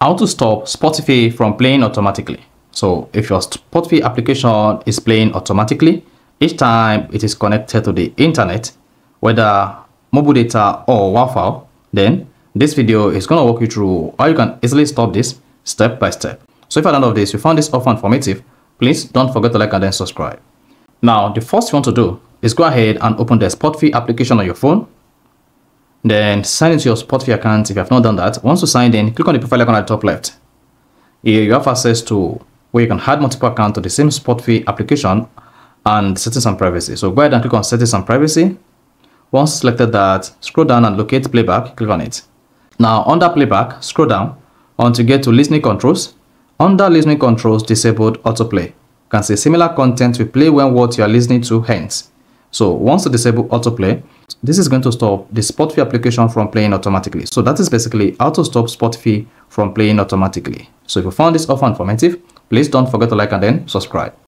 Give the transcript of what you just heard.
how to stop Spotify from playing automatically. So if your Spotify application is playing automatically, each time it is connected to the internet, whether mobile data or Wi-Fi, then this video is going to walk you through how you can easily stop this step by step. So if at the end of this you found this offer informative, please don't forget to like and then subscribe. Now the first you want to do is go ahead and open the Spotify application on your phone. Then sign into your Spotify account if you have not done that. Once you signed in, click on the profile icon at the top left. Here you have access to where you can add multiple accounts to the same Spotify application and settings and privacy. So go ahead and click on settings and privacy. Once selected that, scroll down and locate playback, click on it. Now under playback, scroll down until you get to listening controls. Under listening controls, disabled autoplay. You can see similar content will play when what you are listening to ends. So once you disable autoplay, this is going to stop the Spotify application from playing automatically. So that is basically how to stop Spotify from playing automatically. So if you found this offer informative, please don't forget to like and then subscribe.